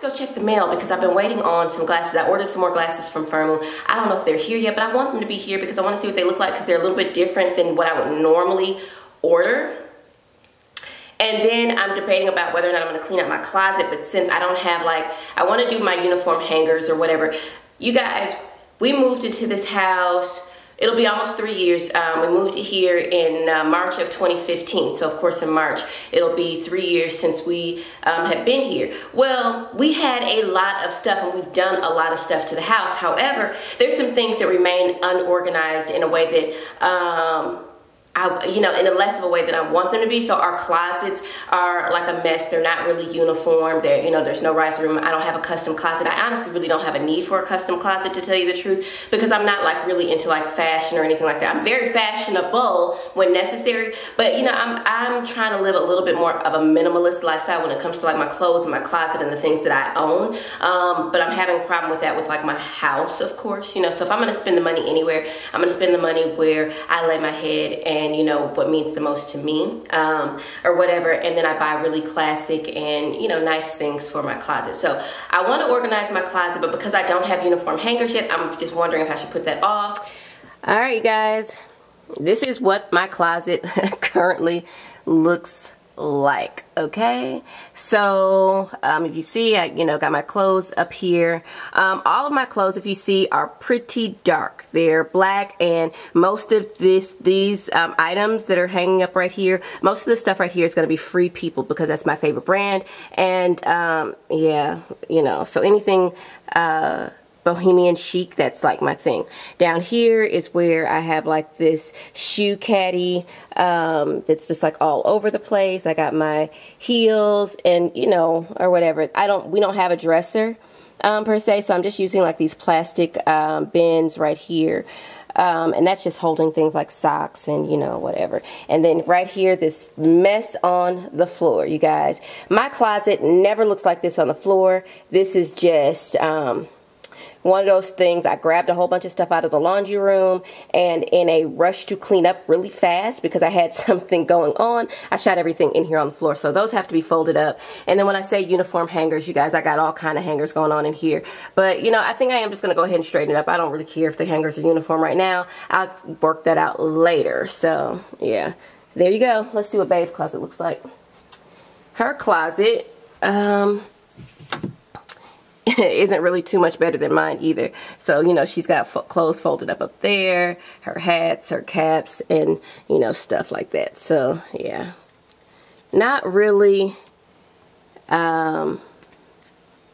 to go check the mail because I've been waiting on some glasses. I ordered some more glasses from Firmoo. I don't know if they're here yet, but I want them to be here because I want to see what they look like because they're a little bit different than what I would normally order. And then I'm debating about whether or not I'm gonna clean out my closet, but since I don't have like, I wanna do my uniform hangers or whatever. You guys, we moved into this house, it'll be almost three years. Um, we moved here in uh, March of 2015. So of course in March, it'll be three years since we um, have been here. Well, we had a lot of stuff and we've done a lot of stuff to the house. However, there's some things that remain unorganized in a way that, um, I, you know, in a less of a way that I want them to be. So our closets are like a mess. They're not really uniform. There, you know, there's no riser room. I don't have a custom closet. I honestly really don't have a need for a custom closet to tell you the truth because I'm not like really into like fashion or anything like that. I'm very fashionable when necessary, but you know, I'm I'm trying to live a little bit more of a minimalist lifestyle when it comes to like my clothes and my closet and the things that I own. Um, but I'm having a problem with that with like my house, of course. You know, so if I'm gonna spend the money anywhere, I'm gonna spend the money where I lay my head and and you know what means the most to me um, or whatever. And then I buy really classic and you know nice things for my closet. So I want to organize my closet but because I don't have uniform hangers yet I'm just wondering if I should put that off. All right you guys. This is what my closet currently looks like okay? So um, if you see I you know got my clothes up here. Um, all of my clothes if you see are pretty dark. They're black and most of this these um, items that are hanging up right here most of the stuff right here is going to be free people because that's my favorite brand. And um, yeah you know so anything uh, bohemian chic that's like my thing. Down here is where I have like this shoe caddy um, that's just like all over the place. I got my heels and you know or whatever. I don't we don't have a dresser um, per se so I'm just using like these plastic um, bins right here. Um, and that's just holding things like socks and you know whatever. And then right here this mess on the floor you guys. My closet never looks like this on the floor. This is just um, one of those things I grabbed a whole bunch of stuff out of the laundry room and in a rush to clean up really fast because I had something going on I shot everything in here on the floor. So those have to be folded up. And then when I say uniform hangers you guys I got all kind of hangers going on in here. But you know I think I am just gonna go ahead and straighten it up. I don't really care if the hangers are uniform right now. I'll work that out later. So yeah. There you go. Let's see what Babe's closet looks like. Her closet um isn't really too much better than mine either. So, you know, she's got clothes folded up up there, her hats, her caps, and, you know, stuff like that. So, yeah. Not really um,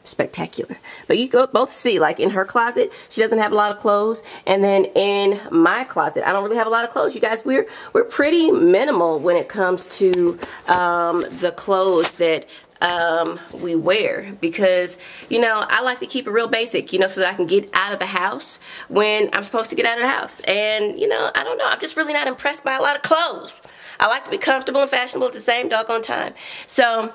spectacular. But you go both see, like in her closet, she doesn't have a lot of clothes. And then in my closet, I don't really have a lot of clothes. You guys, we're we're pretty minimal when it comes to um, the clothes that um, we wear because, you know, I like to keep it real basic, you know, so that I can get out of the house when I'm supposed to get out of the house. And, you know, I don't know, I'm just really not impressed by a lot of clothes. I like to be comfortable and fashionable at the same doggone time. So,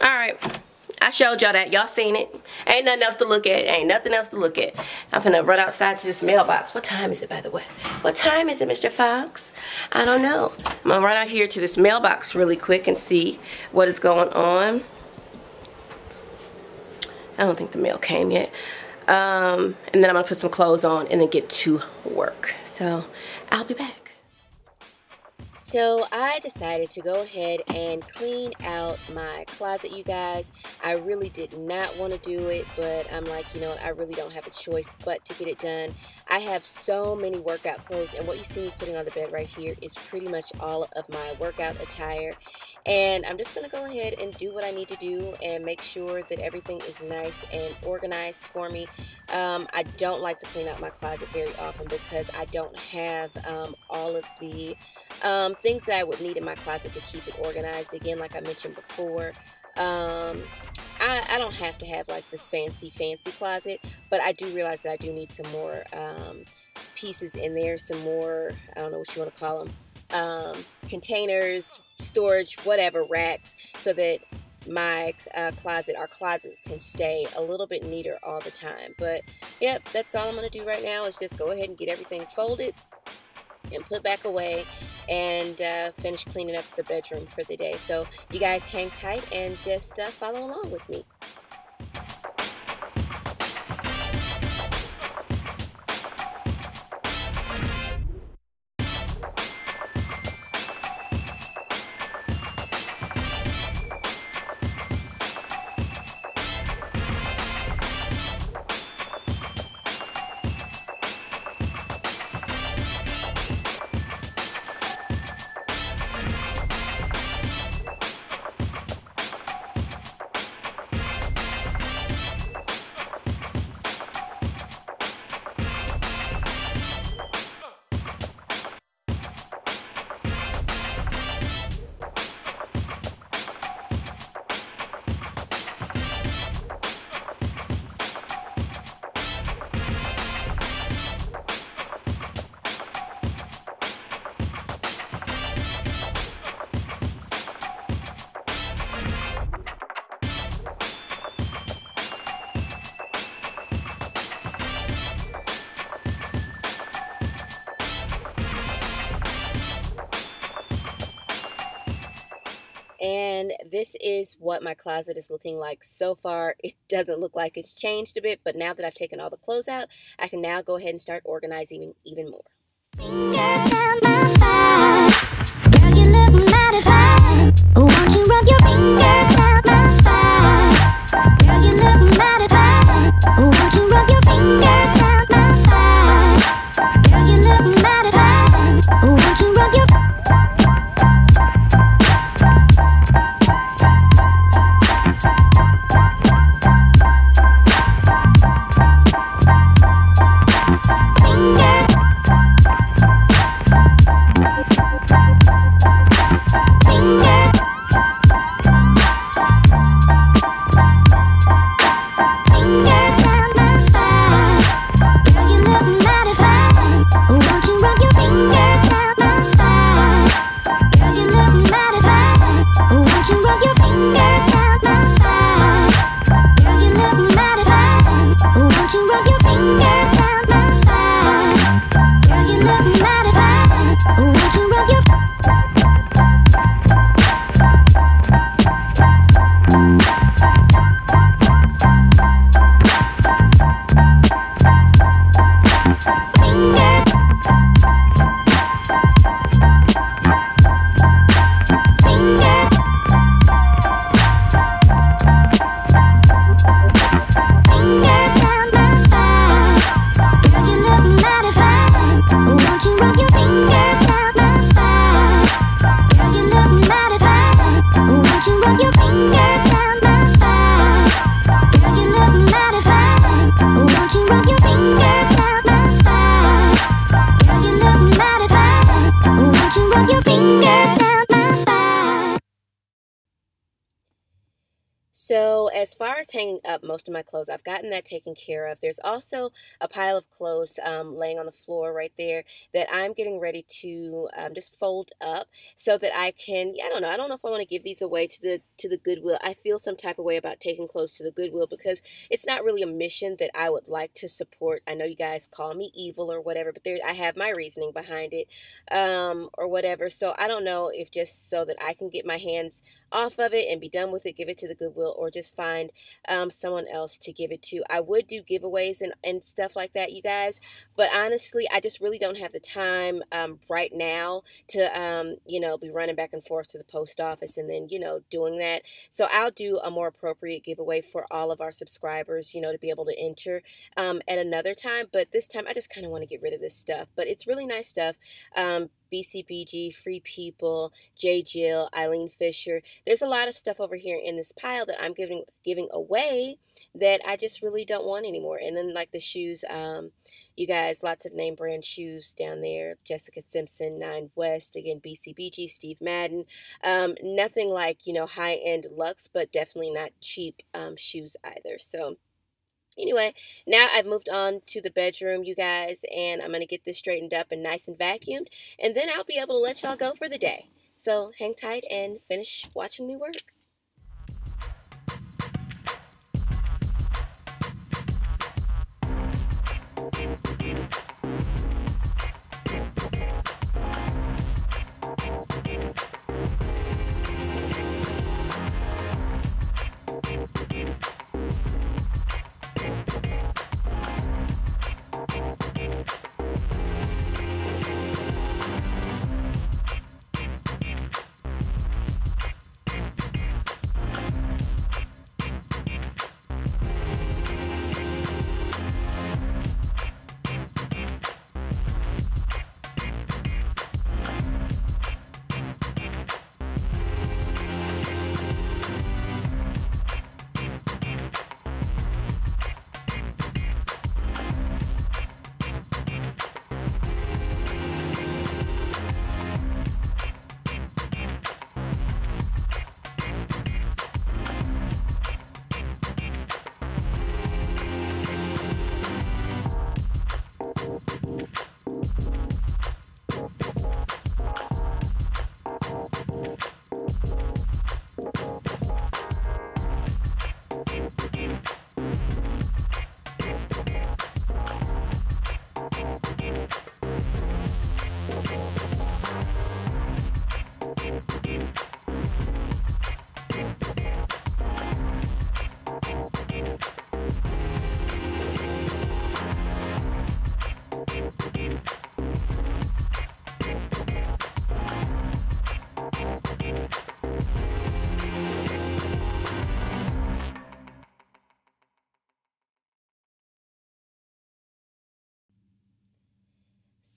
all right. I showed y'all that. Y'all seen it. Ain't nothing else to look at. Ain't nothing else to look at. I'm gonna run outside to this mailbox. What time is it, by the way? What time is it, Mr. Fox? I don't know. I'm gonna run out here to this mailbox really quick and see what is going on. I don't think the mail came yet. Um, and then I'm gonna put some clothes on and then get to work. So I'll be back. So I decided to go ahead and clean out my closet, you guys. I really did not want to do it, but I'm like, you know, I really don't have a choice but to get it done. I have so many workout clothes, and what you see me putting on the bed right here is pretty much all of my workout attire. And I'm just going to go ahead and do what I need to do and make sure that everything is nice and organized for me. Um, I don't like to clean out my closet very often because I don't have um, all of the things that I would need in my closet to keep it organized. Again, like I mentioned before, um, I, I, don't have to have like this fancy, fancy closet, but I do realize that I do need some more um, pieces in there, some more, I don't know what you want to call them, um, containers, storage, whatever, racks, so that my uh, closet, our closet can stay a little bit neater all the time. But yep, that's all I'm going to do right now is just go ahead and get everything folded and put back away and uh, finish cleaning up the bedroom for the day. So you guys hang tight and just uh, follow along with me. And this is what my closet is looking like so far. It doesn't look like it's changed a bit, but now that I've taken all the clothes out, I can now go ahead and start organizing even more. Fingers as far as hanging up most of my clothes, I've gotten that taken care of. There's also a pile of clothes um, laying on the floor right there that I'm getting ready to um, just fold up so that I can, yeah, I don't know, I don't know if I want to give these away to the to the Goodwill. I feel some type of way about taking clothes to the Goodwill because it's not really a mission that I would like to support. I know you guys call me evil or whatever, but there I have my reasoning behind it um, or whatever. So I don't know if just so that I can get my hands off of it and be done with it, give it to the Goodwill or just find um, someone else to give it to. I would do giveaways and, and stuff like that, you guys, but honestly, I just really don't have the time um, right now to, um, you know, be running back and forth to the post office and then, you know, doing that. So I'll do a more appropriate giveaway for all of our subscribers, you know, to be able to enter um, at another time. But this time, I just kind of want to get rid of this stuff. But it's really nice stuff. BCBG, Free People, J. Jill, Eileen Fisher. There's a lot of stuff over here in this pile that I'm giving giving away that I just really don't want anymore. And then like the shoes, um, you guys, lots of name brand shoes down there. Jessica Simpson, Nine West, again BCBG, Steve Madden. Um, nothing like you know high end luxe, but definitely not cheap um, shoes either. So Anyway, now I've moved on to the bedroom, you guys, and I'm going to get this straightened up and nice and vacuumed, and then I'll be able to let y'all go for the day. So hang tight and finish watching me work.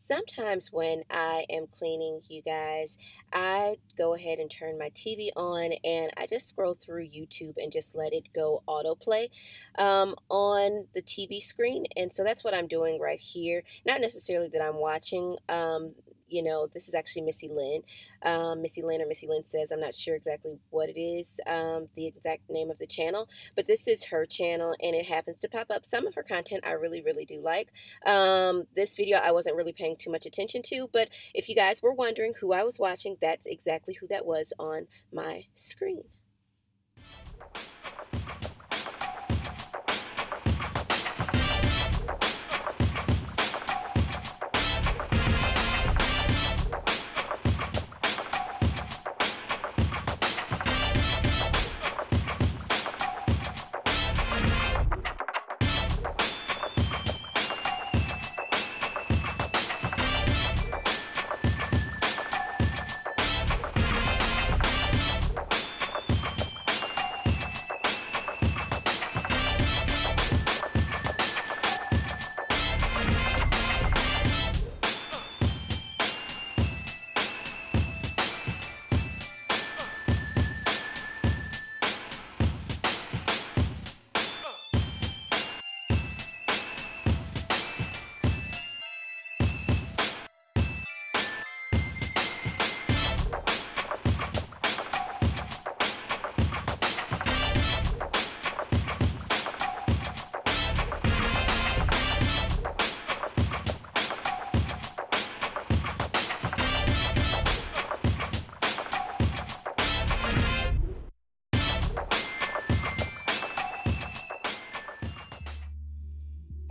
Sometimes when I am cleaning, you guys, I go ahead and turn my TV on and I just scroll through YouTube and just let it go autoplay um, on the TV screen. And so that's what I'm doing right here. Not necessarily that I'm watching um, you know, this is actually Missy Lynn. Um, Missy Lynn or Missy Lynn says, I'm not sure exactly what it is, um, the exact name of the channel, but this is her channel and it happens to pop up. Some of her content I really, really do like. Um, this video I wasn't really paying too much attention to, but if you guys were wondering who I was watching, that's exactly who that was on my screen.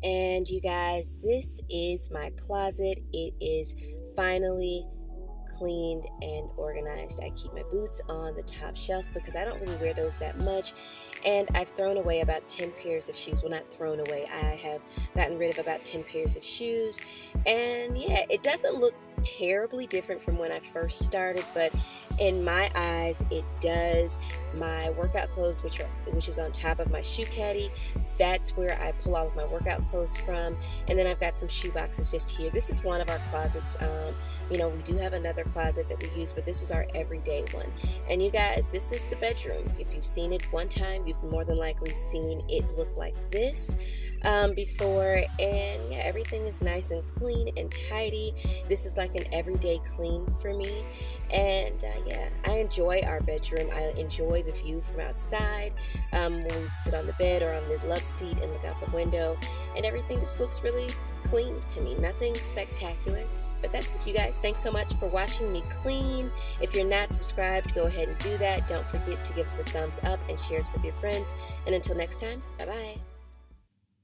And you guys, this is my closet. It is finally cleaned and organized. I keep my boots on the top shelf because I don't really wear those that much. And I've thrown away about 10 pairs of shoes. Well, not thrown away. I have gotten rid of about 10 pairs of shoes. And yeah, it doesn't look terribly different from when I first started, but in my eyes it does my workout clothes which are which is on top of my shoe caddy that's where I pull all of my workout clothes from and then I've got some shoe boxes just here. This is one of our closets um, you know we do have another closet that we use but this is our everyday one. And you guys this is the bedroom. If you've seen it one time you've more than likely seen it look like this um, before. And yeah everything is nice and clean and tidy. This is like an everyday clean for me. And uh, yeah I enjoy our bedroom. I enjoy the view from outside um, when we sit on the bed or on the love seat and look out the window and everything just looks really clean to me. Nothing spectacular but that's it you guys. Thanks so much for watching me clean. If you're not subscribed go ahead and do that. Don't forget to give us a thumbs up and share us with your friends. And until next time bye bye